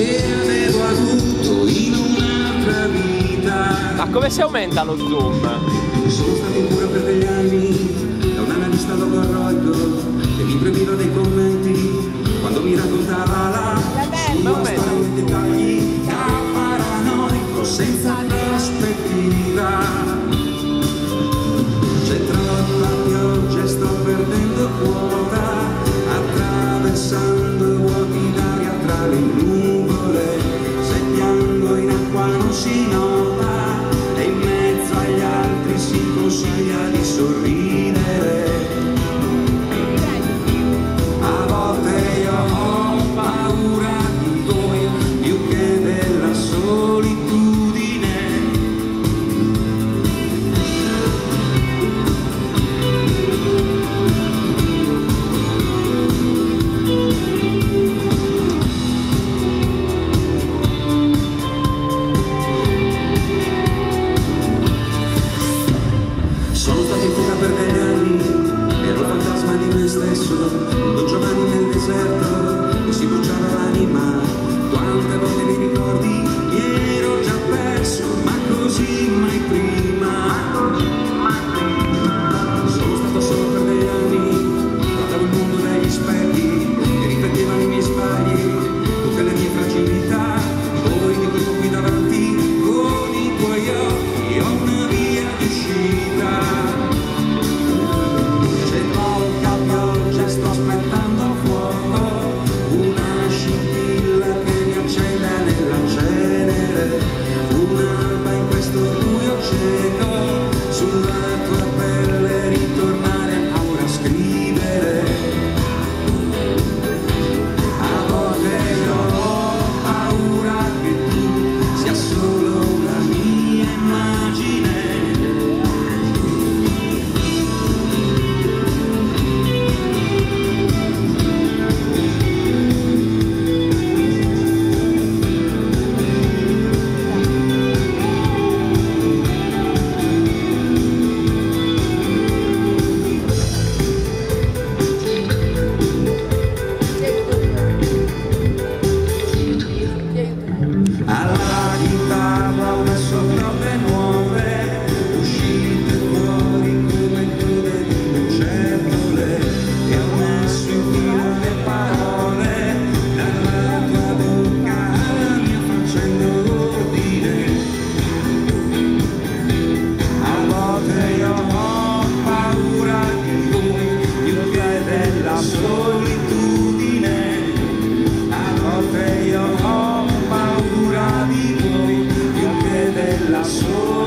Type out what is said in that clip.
che avevo avuto in un'altra vita. Ma come si aumenta lo zoom? sin stesso, Don Giovanni nel deserto abençoe.